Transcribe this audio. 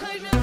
Karabiberim